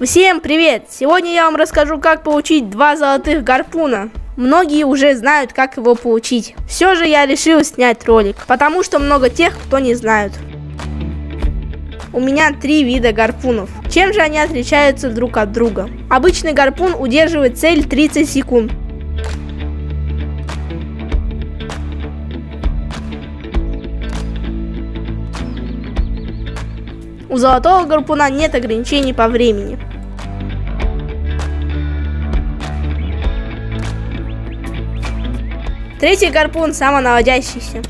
Всем привет! Сегодня я вам расскажу, как получить два золотых гарпуна. Многие уже знают, как его получить. Все же я решил снять ролик, потому что много тех, кто не знают. У меня три вида гарпунов. Чем же они отличаются друг от друга? Обычный гарпун удерживает цель 30 секунд. У золотого гарпуна нет ограничений по времени. Третий гарпун самонаводящийся.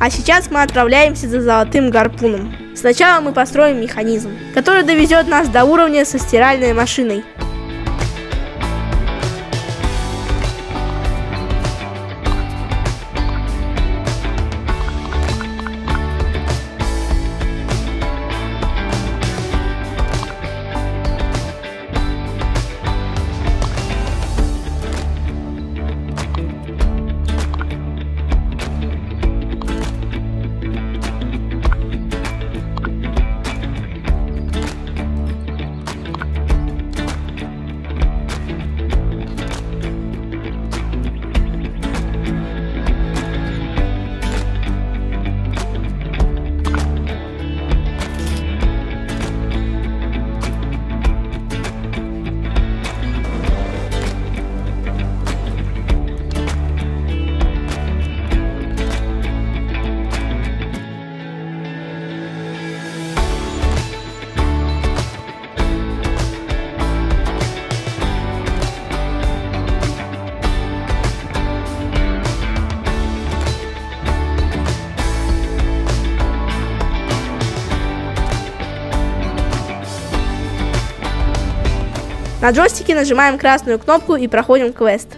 А сейчас мы отправляемся за золотым гарпуном. Сначала мы построим механизм, который довезет нас до уровня со стиральной машиной. На джойстике нажимаем красную кнопку и проходим квест.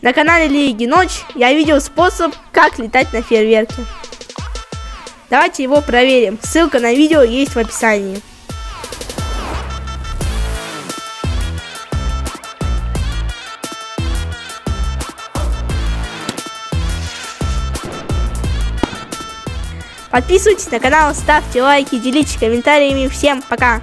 На канале Лиги Ночь я видел способ, как летать на фейерверке. Давайте его проверим. Ссылка на видео есть в описании. Подписывайтесь на канал, ставьте лайки, делитесь комментариями. Всем пока!